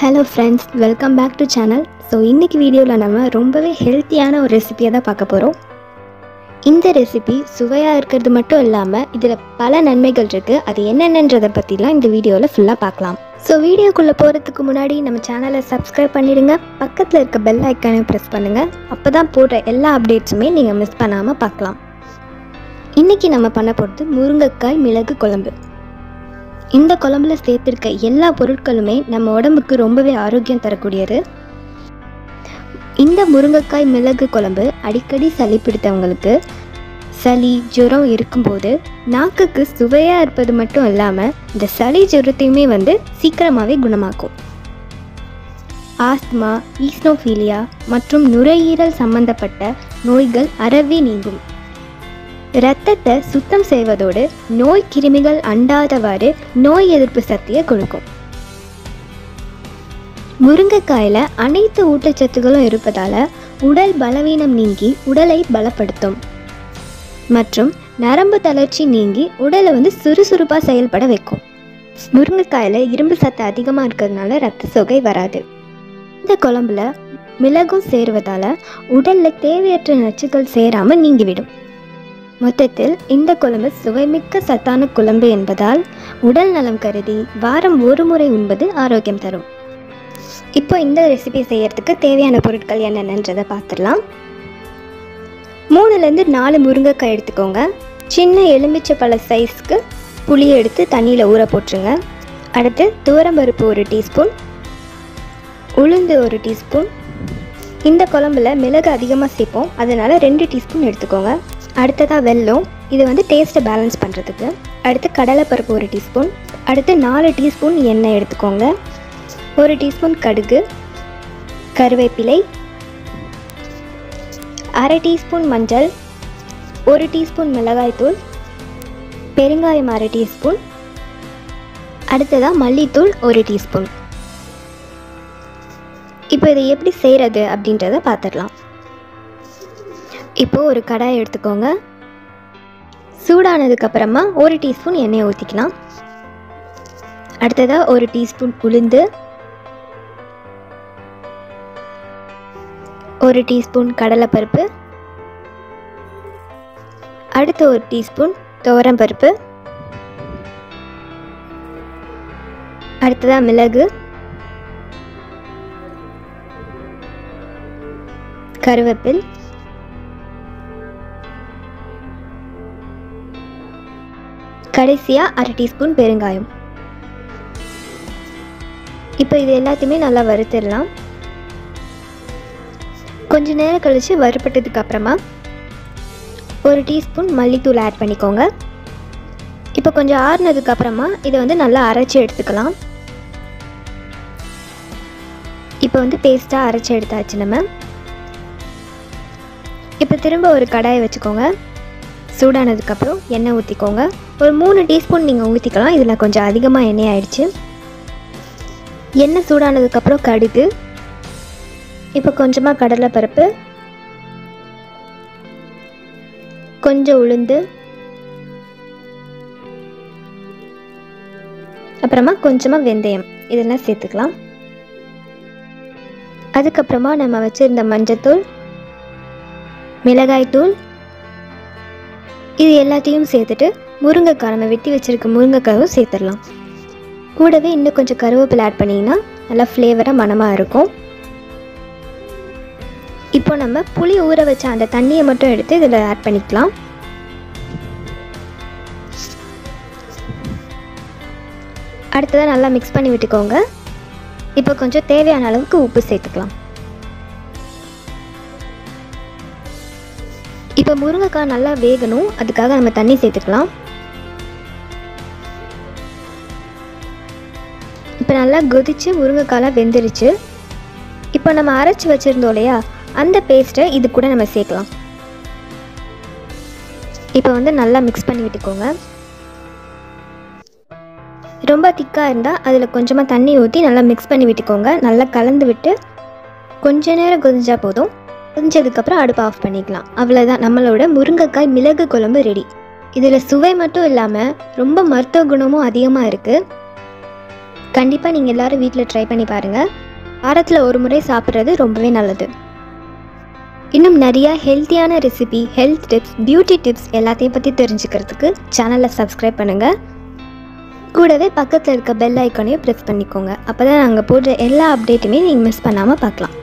Hello friends welcome back to channel so இன்றைக்கி வீடியோவில் நம்ம ரொம்பவே ஹெல்த்தியான ஒரு ரெசிபியை தான் பார்க்க போகிறோம் இந்த ரெசிபி சுவையாக இருக்கிறது மட்டும் இல்லாமல் இதில் பல நன்மைகள் இருக்குது அது என்னென்னன்றதை பற்றிலாம் இந்த வீடியோவில் ஃபுல்லாக பார்க்கலாம். ஸோ வீடியோக்குள்ளே போகிறதுக்கு முன்னாடி நம்ம சேனலை சப்ஸ்கிரைப் பண்ணிடுங்க. பக்கத்தில் இருக்க பெல் ஐக்கானை ப்ரெஸ் பண்ணுங்கள் அப்போ தான் போடுற எல்லா அப்டேட்ஸுமே நீங்கள் மிஸ் பண்ணாமல் பார்க்கலாம். இன்றைக்கி நம்ம பண்ண போகிறது முருங்கைக்காய் மிளகு குழம்பு. இந்த குழம்புல சேர்த்துருக்க எல்லா பொருட்களுமே நம்ம உடம்புக்கு ரொம்பவே ஆரோக்கியம் தரக்கூடியது. இந்த முருங்கைக்காய் மிளகு குழம்பு அடிக்கடி சளி பிடித்தவங்களுக்கு சளி ஜுரம் இருக்கும்போது நாக்குக்கு சுவையாக இருப்பது மட்டும் இல்லாமல் இந்த சளி ஜுரத்தையுமே வந்து சீக்கிரமாகவே குணமாக்கும். ஆஸ்துமா ஈஸ்னோஃபீலியா மற்றும் நுரையீரல் சம்பந்தப்பட்ட நோய்கள் அறவே நீங்கும். இரத்தத்தை சுத்தம் செய்வதோடு நோய் கிருமிகள் அண்டாதவாறு நோய் எதிர்ப்பு சக்தியை கொடுக்கும். முருங்கைக்காயில் அனைத்து ஊட்டச்சத்துகளும் இருப்பதால் உடல் பலவீனம் நீங்கி உடலை பலப்படுத்தும். மற்றும் நரம்பு தளர்ச்சி நீங்கி உடலை வந்து சுறுசுறுப்பாக செயல்பட வைக்கும். முருங்கைக்காயில் இரும்பு சத்து அதிகமாக இருக்கிறதுனால ரத்த சோகை வராது. இந்த குழம்புல மிளகும் சேருவதால் உடலில் தேவையற்ற நச்சுக்கள் சேராமல் நீங்கிவிடும். மொத்தத்தில் இந்த குழம்பு சுவைமிக்க சத்தான குழம்பு என்பதால் உடல் நலம் கருதி வாரம் ஒரு முறை உண்பது ஆரோக்கியம் தரும். இப்போ இந்த ரெசிபி செய்யறதுக்கு தேவையான பொருட்கள் என்னென்னன்றதை பார்த்துடலாம். மூணுலேருந்து நாலு முருங்கைக்காய் எடுத்துக்கோங்க. சின்ன எலுமிச்சை பழ சைஸ்க்கு புளியை எடுத்து தண்ணியில் ஊற போட்டுருங்க. அடுத்து துவரம்பருப்பு ஒரு டீஸ்பூன். உளுந்து ஒரு டீஸ்பூன். இந்த குழம்புல மிளகு அதிகமாக சேர்ப்போம். அதனால் ரெண்டு டீஸ்பூன் எடுத்துக்கோங்க. அடுத்ததாக வெல்லம். இது வந்து டேஸ்ட்டை பேலன்ஸ் பண்ணுறதுக்கு அடுத்து கடலைப்பருப்பு ஒரு டீஸ்பூன். அடுத்து நாலு டீஸ்பூன் எண்ணெய் எடுத்துக்கோங்க. ஒரு டீஸ்பூன் கடுகு கருவேப்பிலை அரை டீஸ்பூன் மஞ்சள் ஒரு டீஸ்பூன் மிளகாய்த்தூள் பெருங்காயம் அரை டீஸ்பூன். அடுத்ததாக மல்லித்தூள் ஒரு டீஸ்பூன். இப்போ இதை எப்படி செய்கிறது அப்படின்றத பார்த்துடலாம். இப்போது ஒரு கடாய் எடுத்துக்கோங்க. சூடானதுக்கப்புறமா ஒரு டீஸ்பூன் எண்ணெயை ஊற்றிக்கலாம் அடுத்ததாக ஒரு டீஸ்பூன் உளுந்து. ஒரு டீஸ்பூன் கடலைப்பருப்பு. அடுத்து ஒரு டீஸ்பூன் துவரம்பருப்பு. அடுத்ததாக மிளகு. கருவேப்பில். கடைசியாக அரை டீஸ்பூன் பெருங்காயம். இப்போ இது எல்லாத்தையுமே நல்லா வறுத்துடலாம். கொஞ்ச நேரம் கழித்து வறுப்பட்டதுக்கு அப்புறமா ஒரு டீஸ்பூன் மல்லித்தூள் ஆட் பண்ணிக்கோங்க. இப்போ கொஞ்சம் ஆறுனதுக்கு அப்புறமா இதை வந்து நல்லா அரைச்சி எடுத்துக்கலாம். இப்போ வந்து பேஸ்ட்டாக அரைச்சி எடுத்தாச்சு நம்ம. இப்போ திரும்ப ஒரு கடாயை வச்சுக்கோங்க. சூடானதுக்கப்புறம் எண்ணெய் ஊற்றிக்கோங்க ஒரு மூணு டீஸ்பூன் நீங்கள் ஊற்றிக்கலாம் இதில் கொஞ்சம் அதிகமாக எண்ணெய் ஆயிடுச்சு. எண்ணெய் சூடானதுக்கப்புறம் கடுகு. இப்போ கொஞ்சமாக கடலைப்பருப்பு. கொஞ்சம் உளுந்து. அப்புறமா கொஞ்சமாக வெந்தயம். இதெல்லாம் சேர்த்துக்கலாம். அதுக்கப்புறமா நம்ம வச்சுருந்த மஞ்சத்தூள் மிளகாய்த்தூள் இது எல்லாத்தையும் சேர்த்துட்டு முருங்கைக்காய் நம்ம வெட்டி வச்சுருக்க முருங்கைக்காயும் சேர்த்துடலாம். கூடவே இன்னும் கொஞ்சம் கருவேப்பிலை ஆட் பண்ணிங்கன்னா நல்லா ஃப்ளேவராக மனமாக இருக்கும். இப்போ நம்ம புளி ஊற வச்ச அந்த தண்ணியை மட்டும் எடுத்து இதில் ஆட் பண்ணிக்கலாம். அடுத்ததாக நல்லா மிக்ஸ் பண்ணி விட்டுக்கோங்க. இப்போ கொஞ்சம் தேவையான அளவுக்கு உப்பு சேர்த்துக்கலாம். இப்போ முருங்கைக்காய் நல்லா வேகணும். அதுக்காக நம்ம தண்ணி சேர்த்துக்கலாம். இப்போ நல்லா கொதித்து முருங்கைக்காலாம் வெந்துருச்சு. இப்போ நம்ம அரைச்சி வச்சுருந்தோம் இல்லையா? அந்த பேஸ்ட்டை இது கூட நம்ம சேர்க்கலாம். இப்போ வந்து நல்லா மிக்ஸ் பண்ணி விட்டுக்கோங்க. ரொம்ப திக்காக இருந்தால் அதில் கொஞ்சமாக தண்ணி ஊற்றி நல்லா மிக்ஸ் பண்ணி விட்டுக்கோங்க. நல்லா கலந்து விட்டு கொஞ்ச நேரம் கொதிஞ்சால் போதும். கொஞ்சதுக்கப்புறம் அடுப்பு ஆஃப் பண்ணிக்கலாம். அவ்வளோதான் நம்மளோட முருங்கைக்காய் மிளகு குழம்பு ரெடி இதில் சுவை மட்டும் இல்லாமல் ரொம்ப மருத்துவ குணமும் அதிகமாக இருக்குது கண்டிப்பாக நீங்கள் எல்லோரும் வீட்டில் ட்ரை பண்ணி பாருங்கள் வாரத்தில் ஒரு முறை சாப்பிட்றது ரொம்பவே நல்லது. இன்னும் நிறையா ஹெல்த்தியான recipe health tips beauty tips எல்லாத்தையும் பற்றி தெரிஞ்சுக்கிறதுக்கு சேனலை சப்ஸ்கிரைப் பண்ணுங்கள் கூடவே பக்கத்தில் இருக்க பெல் ஐக்கானையும் ப்ரெஸ் பண்ணிக்கோங்க. அப்போ தான் நாங்கள் போடுற எல்லா அப்டேட்டுமே நீங்கள் மிஸ் பண்ணாமல் பார்க்கலாம்.